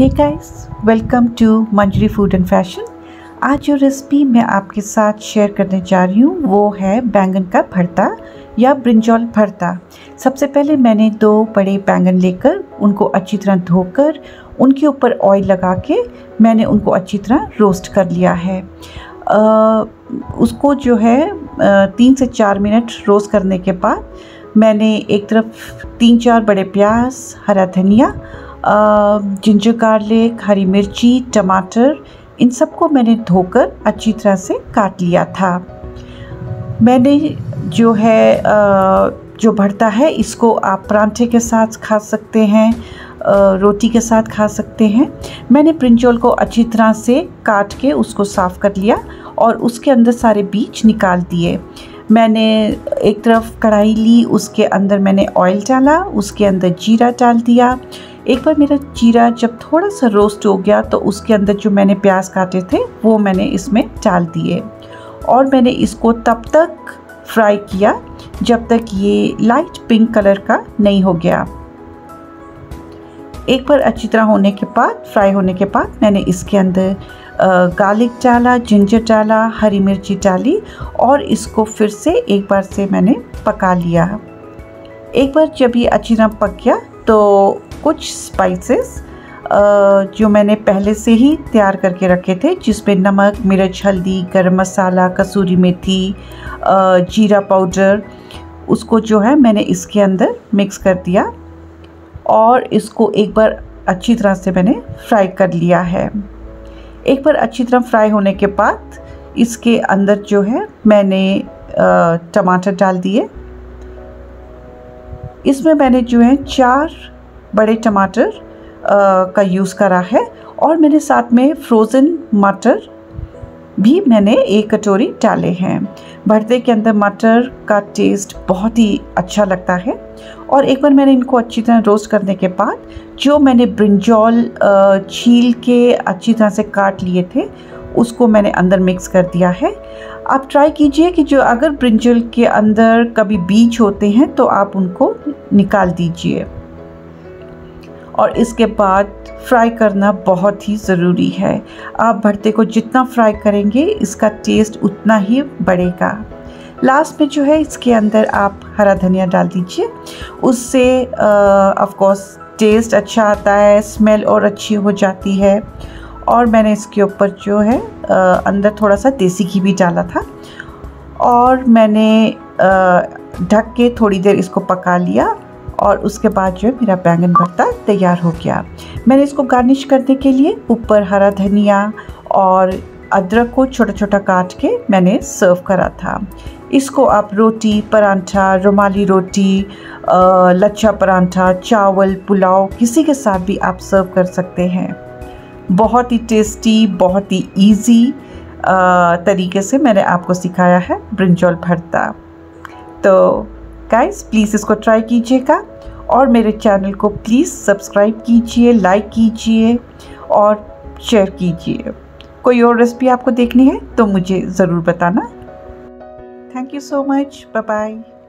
Hey guys welcome to Manjari food and fashion आज जो recipe मैं आपके साथ शेयर करने जा रही हूँ वो है बैंगन का भरता या ब्रिंजॉल भरता। सबसे पहले मैंने दो बड़े बैंगन लेकर उनको अच्छी तरह धोकर उनके ऊपर ऑयल लगा के मैंने उनको अच्छी तरह रोस्ट कर लिया है। आ, उसको जो है तीन से चार मिनट रोस्ट करने के बाद मैंने एक तरफ़ तीन चार बड़े प्याज हरा धनिया जिंजर गार्लिक हरी मिर्ची, टमाटर, इन सबको मैंने धोकर अच्छी तरह से काट लिया था। मैंने जो है जो भरता है, इसको आप परांठे के साथ खा सकते हैं रोटी के साथ खा सकते हैं। मैंने ब्रिंजोल को अच्छी तरह से काट के उसको साफ़ कर लिया और उसके अंदर सारे बीज निकाल दिए। मैंने एक तरफ़ कढ़ाई ली, उसके अंदर मैंने ऑयल डाला, उसके अंदर जीरा डाल दिया एक बार मेरा जीरा जब थोड़ा सा रोस्ट हो गया तो उसके अंदर जो मैंने प्याज काटे थे, वो मैंने इसमें डाल दिए। और मैंने इसको तब तक फ्राई किया जब तक ये लाइट पिंक कलर का नहीं हो गया। एक बार अच्छी तरह होने के बाद, फ्राई होने के बाद मैंने इसके अंदर गार्लिक डाला, जिंजर डाला, हरी मिर्ची डाली और इसको फिर से एक बार से मैंने पका लिया। एक बार जब ये अच्छी तरह पक गया तो कुछ स्पाइसेस जो मैंने पहले से ही तैयार करके रखे थे जिसमें नमक, मिर्च, हल्दी, गरम मसाला, कसूरी मेथी जीरा पाउडर, उसको जो है मैंने इसके अंदर मिक्स कर दिया और इसको एक बार अच्छी तरह से मैंने फ्राई कर लिया है। एक बार अच्छी तरह फ्राई होने के बाद इसके अंदर जो है मैंने टमाटर डाल दिए। इसमें मैंने जो है चार बड़े टमाटर का यूज़ करा है और मैंने साथ में फ्रोज़न मटर भी मैंने एक कटोरी डाले हैं। भरते के अंदर मटर का टेस्ट बहुत ही अच्छा लगता है और एक बार मैंने इनको अच्छी तरह रोस्ट करने के बाद जो मैंने ब्रिंजॉल छील के अच्छी तरह से काट लिए थे, उसको मैंने अंदर मिक्स कर दिया है। आप ट्राई कीजिए कि जो अगर ब्रिंजल के अंदर कभी बीज होते हैं तो आप उनको निकाल दीजिए। और इसके बाद फ्राई करना बहुत ही ज़रूरी है। आप भरते को जितना फ्राई करेंगे इसका टेस्ट उतना ही बढ़ेगा। लास्ट में जो है इसके अंदर आप हरा धनिया डाल दीजिए। उससे ऑफकोर्स टेस्ट अच्छा आता है स्मेल और अच्छी हो जाती है। और मैंने इसके ऊपर जो है आ, अंदर थोड़ा सा देसी घी भी डाला था। और मैंने ढक के थोड़ी देर इसको पका लिया। और उसके बाद जो है मेरा बैंगन भरता तैयार हो गया। मैंने इसको गार्निश करने के लिए ऊपर हरा धनिया और अदरक को छोटा छोटा काट के मैंने सर्व करा था। इसको आप रोटी, परांठा, रुमाली रोटी लच्छा परांठा, चावल, पुलाव किसी के साथ भी आप सर्व कर सकते हैं। बहुत ही टेस्टी, बहुत ही इजी तरीके से मैंने आपको सिखाया है ब्रिंजॉल भरता। तो गाइस प्लीज़ इसको ट्राई कीजिएगा। और मेरे चैनल को प्लीज़ सब्सक्राइब कीजिए लाइक कीजिए और शेयर कीजिए। कोई और रेसिपी आपको देखनी है तो मुझे ज़रूर बताना। Thank you so much bye bye